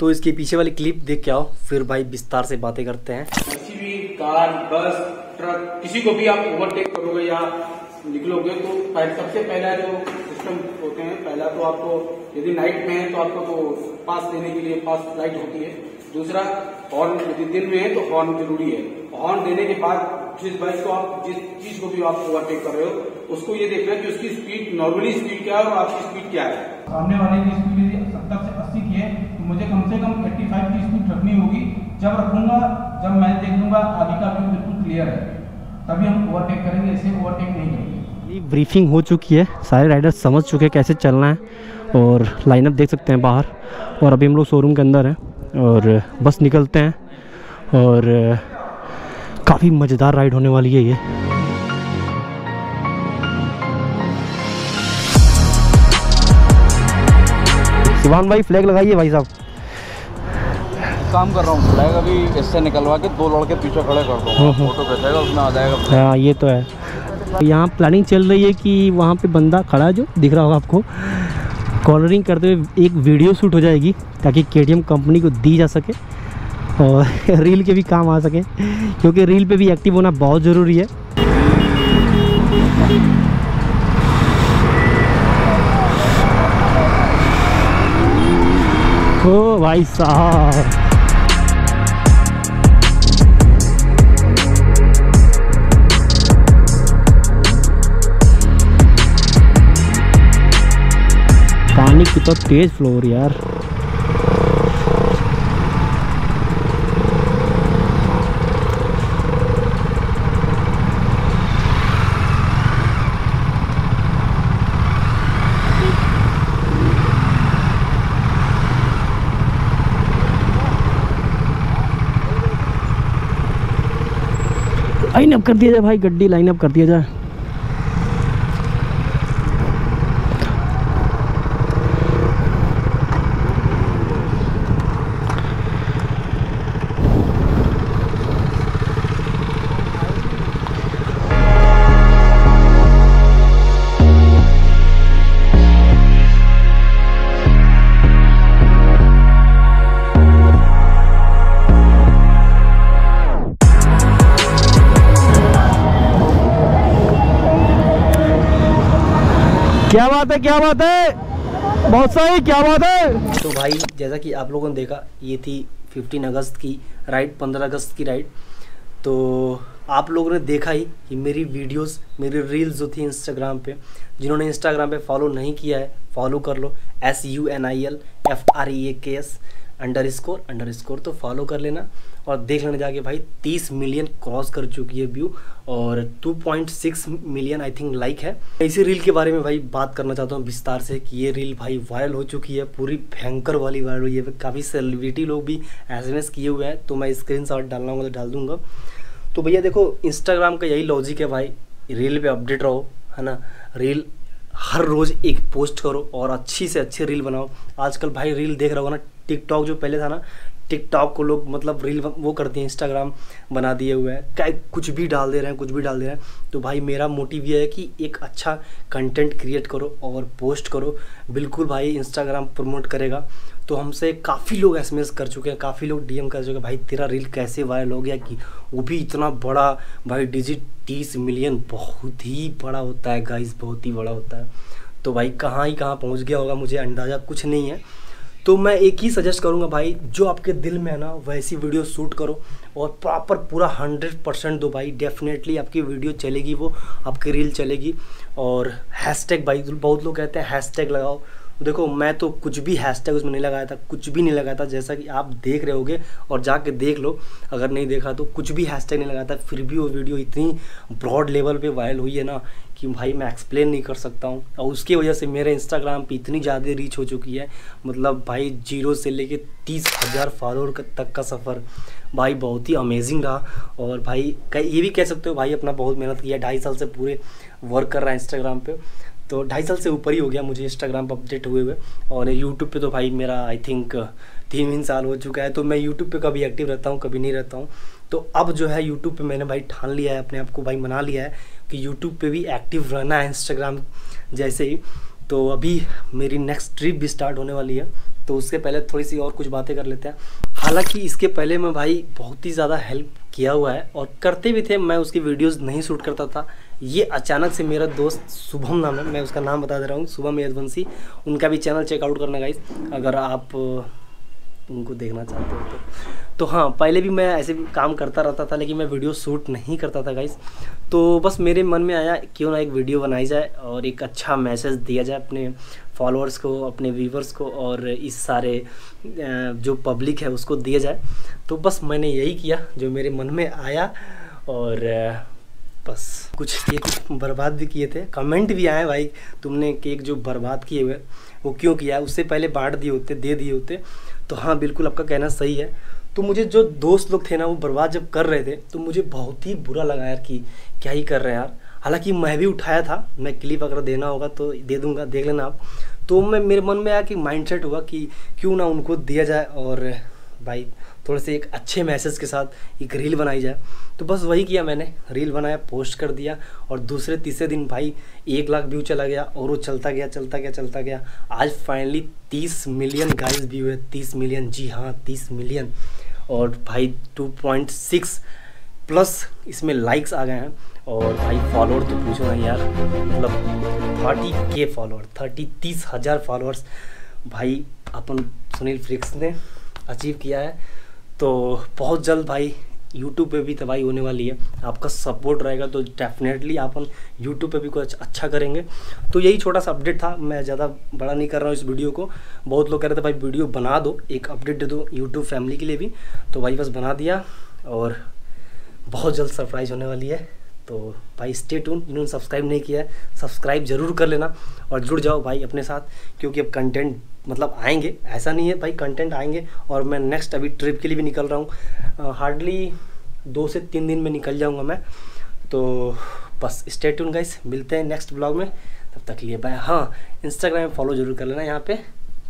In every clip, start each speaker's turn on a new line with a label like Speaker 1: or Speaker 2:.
Speaker 1: तो इसके पीछे वाली क्लिप देख के आओ फिर भाई विस्तार से बातें करते हैं।
Speaker 2: किसी भी कार बस ट्रक किसी को भी आप ओवरटेक करोगे या निकलोगे तो सबसे पहला जो सिस्टम होते हैं पहला तो आपको यदि नाइट में है तो आपको तो पास देने के लिए पास लाइट होती है। दूसरा हॉर्न यदि दिन में है तो हॉर्न ज़रूरी है। हॉर्न देने के बाद जिस बाइक को आप जिस चीज़ को भी आप ओवरटेक कर रहे हो उसको ये देखना है कि उसकी स्पीड नॉर्मली स्पीड क्या है और आपकी स्पीड क्या है।
Speaker 3: सामने वाले की स्पीड यदि सत्तर से अस्सी की है तो मुझे कम से कम 85 की स्पीड रखनी होगी जब रखूँगा, जब मैं देख लूँगा, आगे का व्यू बिल्कुल क्लियर है। तभी हम ओवरटेक करेंगे, ऐसे ओवरटेक नहीं करेंगे।
Speaker 1: ब्रीफिंग हो चुकी है। सारे राइडर समझ चुके हैं कैसे चलना है और लाइनअप देख सकते हैं बाहर। और अभी हम लोग शोरूम के अंदर हैं और बस निकलते हैं और काफ़ी मज़ेदार राइड होने वाली है ये। शिवान भाई फ्लैग लगाइए भाई साहब।
Speaker 4: काम कर रहा हूँ। फ्लैग अभी इससे निकलवा के दो लड़के पीछे खड़े कर दो फ़ोटो खींचेगा उसमें आ जाएगा
Speaker 1: हाँ ये तो है। यहाँ प्लानिंग चल रही है कि वहाँ पे बंदा खड़ा है जो दिख रहा होगा आपको। कॉलरिंग करते हुए एक वीडियो शूट हो जाएगी ताकि के कंपनी को दी जा सके और रील के भी काम आ सके। क्योंकि रील पे भी एक्टिव होना बहुत ज़रूरी है। ओ भाई साहब। पानी की तो तेज फ्लो रही है यार। लाइन अप कर दिया जाए भाई, गड्डी लाइन अप कर दिया जाए क्या बात है, क्या बात है? बहुत सही, क्या बात है? तो भाई, जैसा कि आप लोगों ने देखा, ये थी 15 अगस्त की राइड 15 अगस्त की राइड तो आप लोगों ने देखा ही कि मेरी वीडियोस मेरी रील्स जो थी इंस्टाग्राम पे, जिन्होंने इंस्टाग्राम पे फॉलो नहीं किया है फॉलो कर लो. S U N I L F R E A K S underscore underscore तो फॉलो कर लेना. और देख लेने जाके भाई 30 मिलियन क्रॉस कर चुकी है व्यू और 2.6 मिलियन आई थिंक लाइक है। इसी रील के बारे में भाई बात करना चाहता हूँ विस्तार से कि ये रील भाई वायरल हो चुकी है, पूरी भयंकर वाली वायरल हुई है। काफ़ी सेलिब्रिटी लोग भी एस एम किए हुए हैं तो मैं स्क्रीन डालना होगा तो डाल दूँगा। तो भैया देखो इंस्टाग्राम का यही लॉजिक है भाई रील पे अपडेट रहो, है ना? रील हर रोज़ एक पोस्ट करो और अच्छी से अच्छी रील बनाओ। आजकल भाई रील देख रहा होगा ना टिकटॉक जो पहले था ना टिकटॉक को लोग मतलब रील वो करते हैं इंस्टाग्राम बना दिए हुए हैं। क्या कुछ भी डाल दे रहे हैं, कुछ भी डाल दे रहे हैं। तो भाई मेरा मोटिव ये है कि एक अच्छा कंटेंट क्रिएट करो और पोस्ट करो। बिल्कुल भाई इंस्टाग्राम प्रमोट करेगा। तो हमसे काफ़ी लोग एसएमएस कर चुके हैं, काफ़ी लोग डीएम कर चुके हैं। भाई तेरा रील कैसे वायरल हो गया कि वो भी इतना बड़ा, भाई डिजिट तीस मिलियन बहुत ही बड़ा होता है गाइस बहुत ही बड़ा होता है। तो भाई कहाँ ही कहाँ पहुँच गया होगा मुझे अंदाज़ा कुछ नहीं है। तो मैं एक ही सजेस्ट करूँगा भाई, जो आपके दिल में है ना, वैसी वीडियो शूट करो और प्रॉपर पूरा हंड्रेड परसेंट दो भाई डेफिनेटली आपकी वीडियो चलेगी वो, आपकी रील चलेगी और हैशटैग भाई, बहुत लोग कहते हैं हैशटैग लगाओ। देखो, मैं तो कुछ भी हैशटैग उसमें नहीं लगाया था, कुछ भी नहीं लगाया था, जैसा कि आप देख रहे होगे और जाके देख लो। अगर नहीं देखा तो कुछ भी हैशटैग नहीं लगाया था, फिर भी वो वीडियो इतनी ब्रॉड लेवल पे वायरल हुई है ना कि भाई मैं एक्सप्लेन नहीं कर सकता हूँ। और उसकी वजह से मेरे इंस्टाग्राम पे इतनी ज़्यादा रीच हो चुकी है मतलब भाई ज़ीरो से लेके तीस हज़ार फॉलोअर तक का सफ़र। भाई बहुत ही अमेजिंग रहा और भाई ये भी कह सकते हो, भाई अपना बहुत मेहनत किया, ढाई साल से पूरे वर्क कर रहा है इंस्टाग्राम पे। तो ढाई साल से ऊपर ही हो गया मुझे इंस्टाग्राम पर अपडेट हुए हुए। और यूट्यूब पे तो भाई मेरा आई थिंक तीन तीन साल हो चुका है। तो मैं यूट्यूब पे कभी एक्टिव रहता हूँ, कभी नहीं रहता हूँ। तो अब जो है यूट्यूब पे मैंने भाई ठान लिया है, अपने आप को भाई मना लिया है कि यूट्यूब पे भी एक्टिव रहना है इंस्टाग्राम जैसे ही। तो अभी मेरी नेक्स्ट ट्रिप भी स्टार्ट होने वाली है। तो उसके पहले थोड़ी सी और कुछ बातें कर लेते हैं। हालाँकि इसके पहले मैं भाई बहुत ही ज़्यादा हेल्प किया हुआ है और करते भी थे। मैं उसकी वीडियोस नहीं शूट करता था। ये अचानक से मेरा दोस्त शुभम नाम है, मैं उसका नाम बता दे रहा हूँ, शुभम यदवंशी। उनका भी चैनल चेकआउट करना गाइस अगर आप उनको देखना चाहते हो तो। तो हाँ पहले भी मैं ऐसे भी काम करता रहता था, लेकिन मैं वीडियो शूट नहीं करता था गाइस तो बस मेरे मन में आया, क्यों ना एक वीडियो बनाई जाए और एक अच्छा मैसेज दिया जाए अपने फॉलोअर्स को, अपने व्यूवर्स को और इस सारे जो पब्लिक है, उसको दिया जाए। तो बस मैंने यही किया, जो मेरे मन में आया और बस। कुछ केक बर्बाद भी किए थे। कमेंट भी आए भाई, तुमने केक जो बर्बाद किए हुए, वो क्यों किया? उससे पहले बांट दिए होते, दे दिए होते। तो हाँ बिल्कुल आपका कहना सही है। तो मुझे जो दोस्त लोग थे ना, वो बर्बाद जब कर रहे थे तो मुझे बहुत ही बुरा लगा यार कि क्या ही कर रहे हैं यार। हालाँकि मैं भी उठाया था, मैं क्लिप अगर देना होगा तो दे दूँगा, देख लेना आप। तो मैं, मेरे मन में आया कि माइंडसेट हुआ कि क्यों ना उनको दिया जाए और भाई थोड़े से एक अच्छे मैसेज के साथ एक रील बनाई जाए। तो बस वही किया मैंने, रील बनाया, पोस्ट कर दिया और दूसरे तीसरे दिन भाई एक लाख व्यू चला गया और वो चलता गया चलता गया चलता गया। आज फाइनली तीस मिलियन गाइस व्यू है, तीस मिलियन जी हाँ तीस मिलियन और भाई टू पॉइंट सिक्स प्लस इसमें लाइक्स आ गए हैं। और भाई फॉलोअर तो पूछो ना यार मतलब थर्टी के फॉलोअर थर्टी तीस हज़ार फॉलोअर्स भाई अपन सुनील फ्रिक्स ने अचीव किया है। तो बहुत जल्द भाई यूट्यूब पे भी तबाही होने वाली है। आपका सपोर्ट रहेगा तो डेफिनेटली आप यूट्यूब पे भी कुछ अच्छा करेंगे। तो यही छोटा सा अपडेट था। मैं ज़्यादा बड़ा नहीं कर रहा हूँ इस वीडियो को। बहुत लोग कह रहे थे, भाई वीडियो बना दो। एक अपडेट दे दो यूट्यूब फैमिली के लिए भी। तो भाई, बस बना दिया और बहुत जल्द सरप्राइज़ होने वाली है। तो भाई स्टे टून इन्होंने सब्सक्राइब नहीं किया है सब्सक्राइब ज़रूर कर लेना और जुड़ जाओ भाई अपने साथ, क्योंकि अब कंटेंट मतलब आएँगे, ऐसा नहीं है भाई कंटेंट आएँगे और मैं नेक्स्ट अभी ट्रिप के लिए भी निकल रहा हूँ। हार्डली दो से तीन दिन में निकल जाऊँगा मैं तो बस स्टे टून गाइस मिलते हैं नेक्स्ट ब्लॉग में, तब तक लिए बाय हाँ इंस्टाग्राम फॉलो ज़रूर कर लेना यहाँ पे।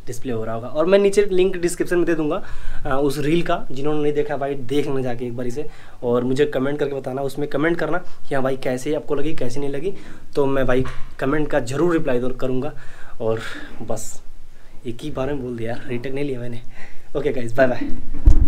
Speaker 1: डिस्प्ले हो रहा होगा। और मैं नीचे लिंक डिस्क्रिप्शन में दे दूँगा उस रील का, जिन्होंने नहीं देखा भाई, देख लेना जाके एक बार इसे और मुझे कमेंट करके बताना, उसमें कमेंट करना कि हाँ भाई, कैसे आपको लगी, कैसे नहीं लगी? तो मैं भाई कमेंट का ज़रूर रिप्लाई करूँगा। और बस, एक ही बार में बोल दिया यार रिटर्न नहीं लिया मैंने। Okay guys bye bye